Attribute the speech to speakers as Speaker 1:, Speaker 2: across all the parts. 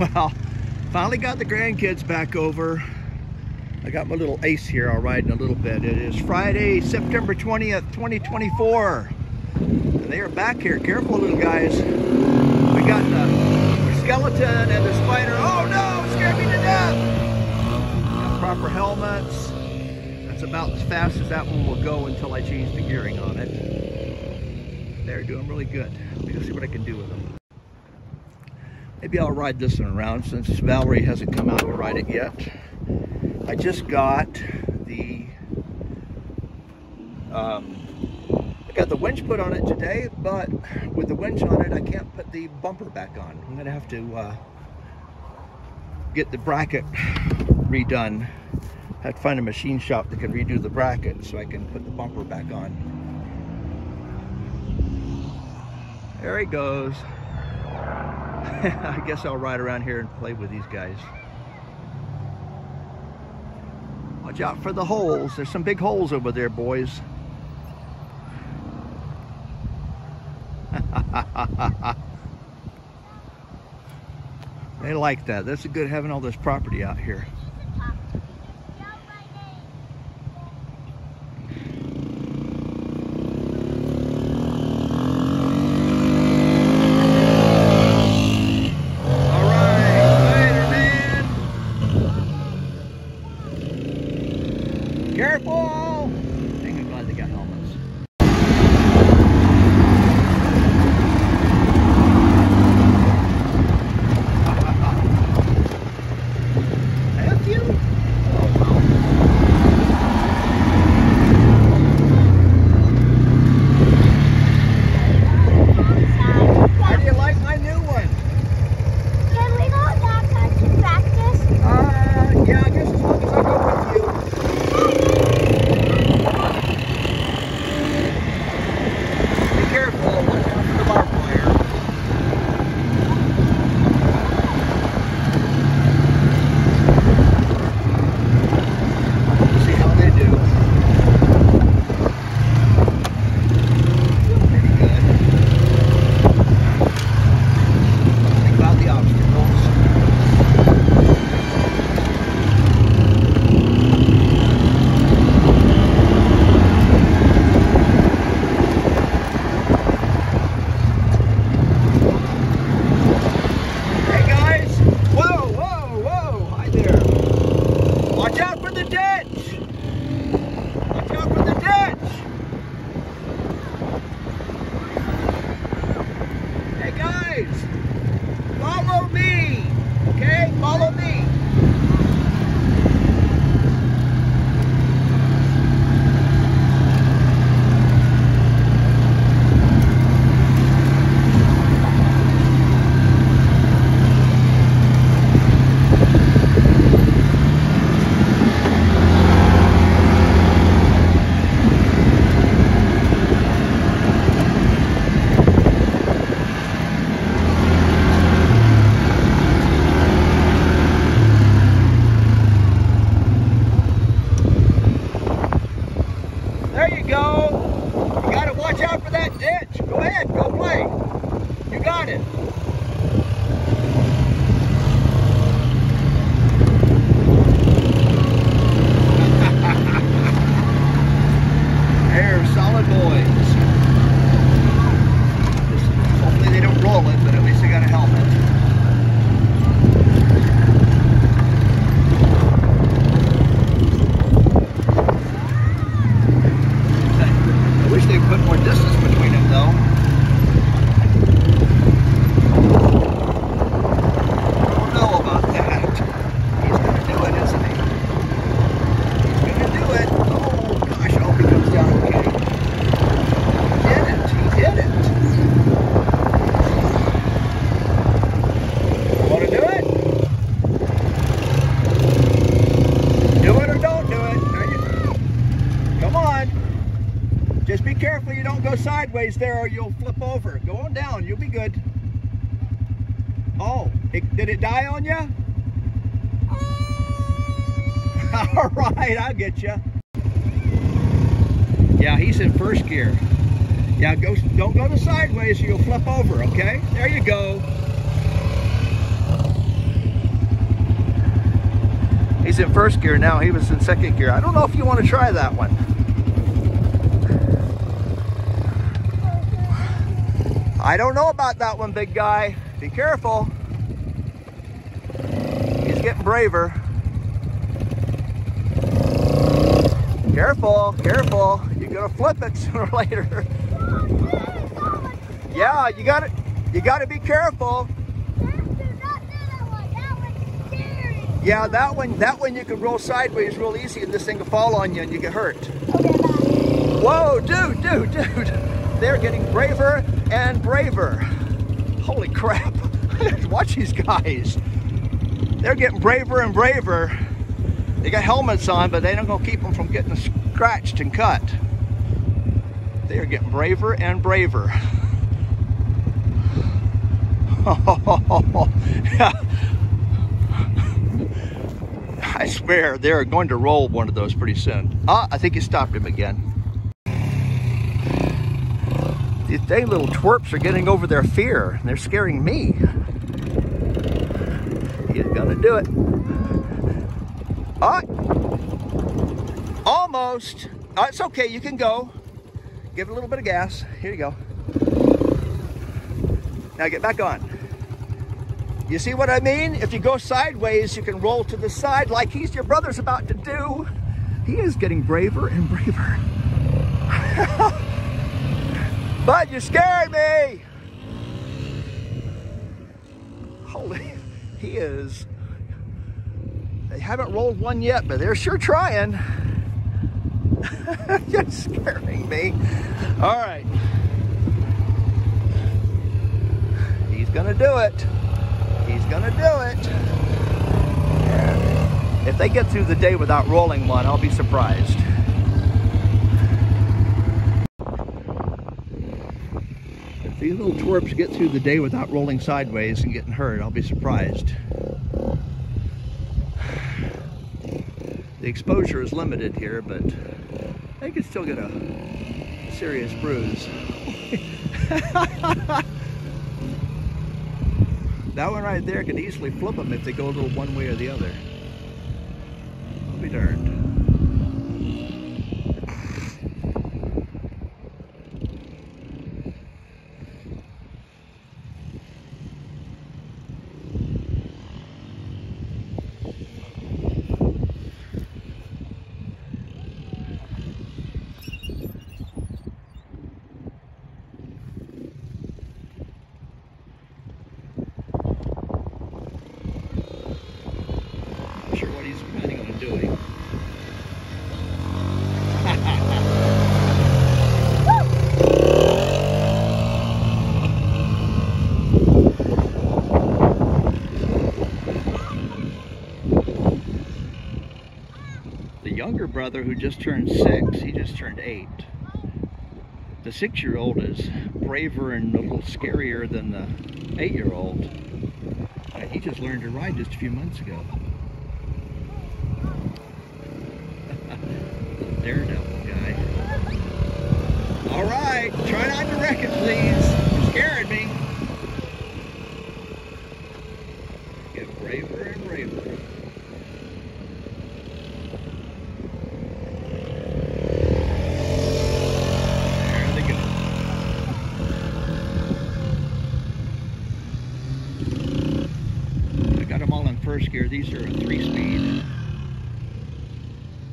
Speaker 1: Well, finally got the grandkids back over. I got my little ace here. I'll ride in a little bit. It is Friday, September 20th, 2024. And they are back here. Careful, little guys. We got the skeleton and the spider. Oh no, scared me to death. Got proper helmets. That's about as fast as that one will go until I change the gearing on it. They're doing really good. Let me see what I can do with them. Maybe I'll ride this one around since Valerie hasn't come out to ride it yet. I just got the um, I got the winch put on it today, but with the winch on it, I can't put the bumper back on. I'm gonna have to uh, get the bracket redone. I have to find a machine shop that can redo the bracket so I can put the bumper back on. There he goes. I guess I'll ride around here and play with these guys. Watch out for the holes. There's some big holes over there, boys. they like that. That's a good having all this property out here. Careful! you go. You got to watch out for that ditch. Go ahead, go play. You got it. Sideways there or you'll flip over. Go on down, you'll be good. Oh, it, did it die on you? All right, I'll get you. Yeah, he's in first gear. Yeah, go. don't go the sideways or you'll flip over, okay? There you go. He's in first gear now. He was in second gear. I don't know if you want to try that one. I don't know about that one, big guy. Be careful. He's getting braver. Careful, careful. You're gonna flip it sooner or later. Yeah, you gotta you gotta be careful. Yeah, that one that one you can roll sideways real easy and this thing will fall on you and you get hurt. Whoa, dude, dude, dude. They're getting braver and braver. Holy crap. Watch these guys. They're getting braver and braver. They got helmets on, but they don't gonna keep them from getting scratched and cut. They are getting braver and braver. I swear they're going to roll one of those pretty soon. Ah, I think he stopped him again. These dang little twerps are getting over their fear. They're scaring me. He's gonna do it. Ah, almost. It's okay, you can go. Give it a little bit of gas. Here you go. Now get back on. You see what I mean? If you go sideways, you can roll to the side like he's your brother's about to do. He is getting braver and braver. but you scared me. Holy, he is. They haven't rolled one yet, but they're sure trying. You're scaring me. All right. He's gonna do it. He's gonna do it. If they get through the day without rolling one, I'll be surprised. If these little twerps get through the day without rolling sideways and getting hurt, I'll be surprised. The exposure is limited here, but they could still get a serious bruise. That one right there could easily flip them if they go a little one way or the other. I'll be darned. sure what he's planning on doing. the younger brother who just turned six, he just turned eight. The six-year-old is braver and a little scarier than the eight-year-old. He just learned to ride just a few months ago. daredevil guy. All right, try not to wreck it, please. You're scaring me. Get braver and braver. There they go. I got them all in gear. These are a three-speed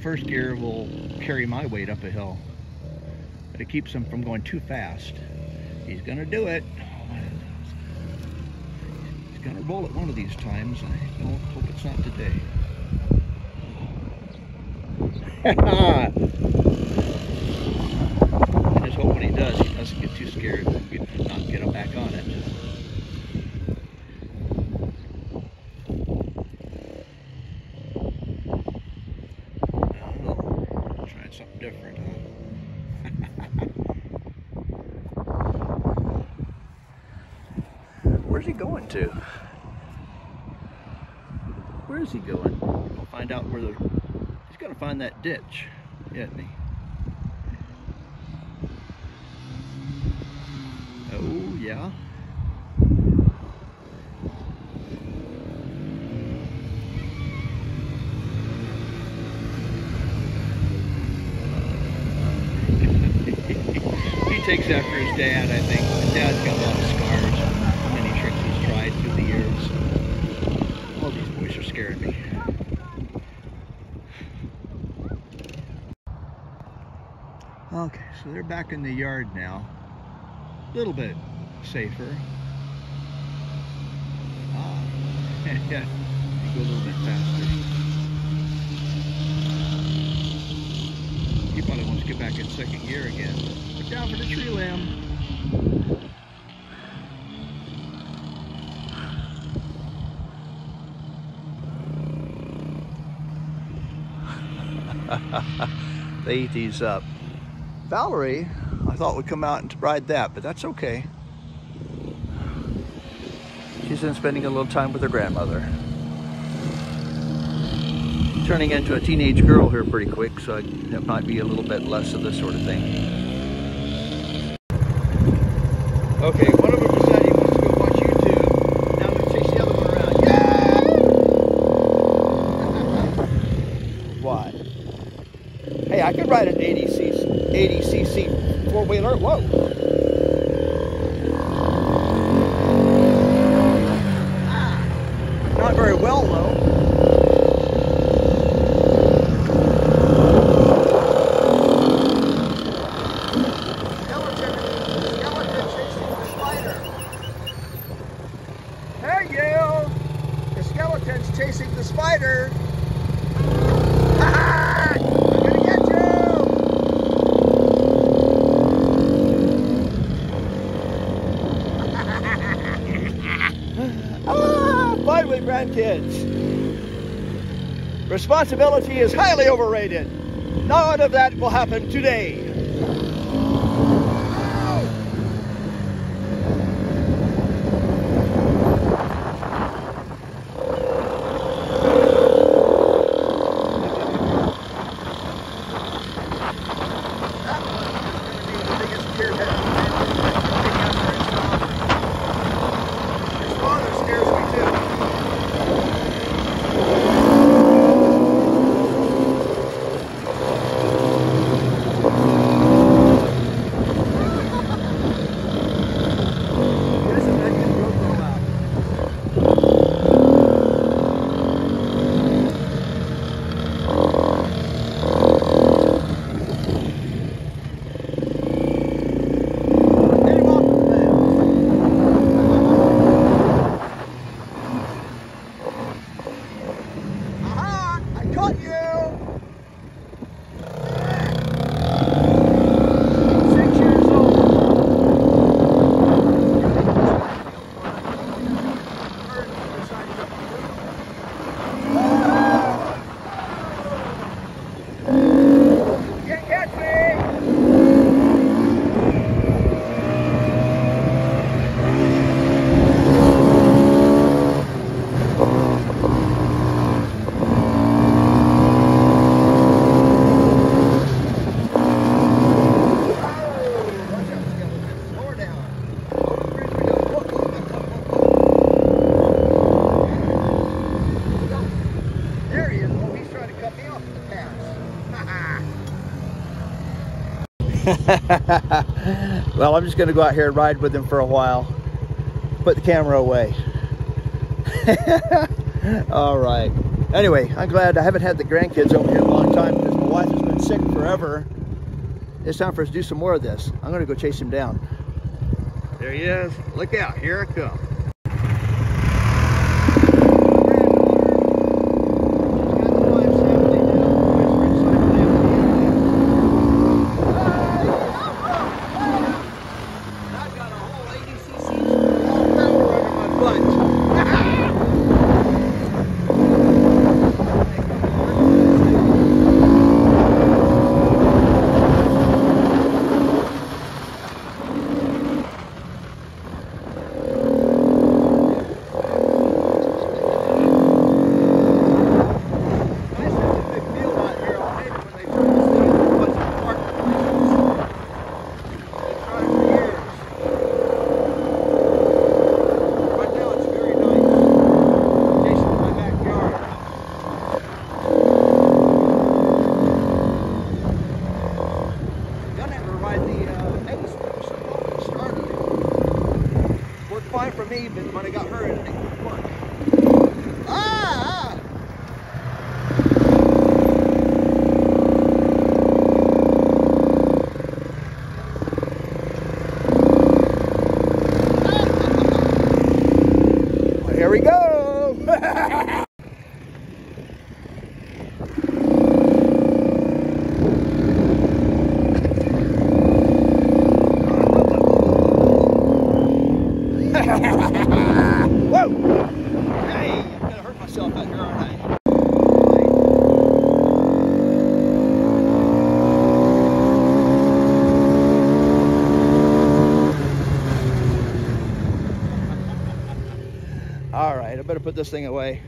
Speaker 1: first gear will carry my weight up a hill, but it keeps him from going too fast. He's gonna do it. He's gonna roll it one of these times. I don't hope it's not today. I just hope when he does, he doesn't get too scared and not get him back on it. to. Where is he going? We'll find out where the... He's going to find that ditch, isn't he? Oh, yeah. takes after his dad, I think. His dad's got a lot of Okay, so they're back in the yard now. A little bit safer. Ah, yeah, go a little bit faster. He probably wants to get back in second gear again. Look down for the tree limb. they eat these up. Valerie, I thought would come out and ride that, but that's okay. She's been spending a little time with her grandmother. Turning into a teenage girl here pretty quick, so it might be a little bit less of this sort of thing. Okay, one of them decided he wants to go watch YouTube. Now I'm going to chase the other one around. Yeah! Why? Hey, I could ride an 80cc, 80cc four-wheeler. Whoa! Not very well, though. Skeleton, skeleton chasing the spider. Hey, you! The skeleton's chasing the spider. Ha ha! I'm gonna get you! ah, grandkids. Responsibility is highly overrated. None of that will happen today. Aha! I caught you! Six years old. Can't catch me! Lower down. There he is. Oh, he's trying to cut me off the pass. Well, I'm just going to go out here and ride with him for a while. Put the camera away. All right. Anyway, I'm glad I haven't had the grandkids over here in a long time because my wife has been sick forever. It's time for us to do some more of this. I'm going to go chase him down. There he is. Look out. Here I we go. All right, I better put this thing away.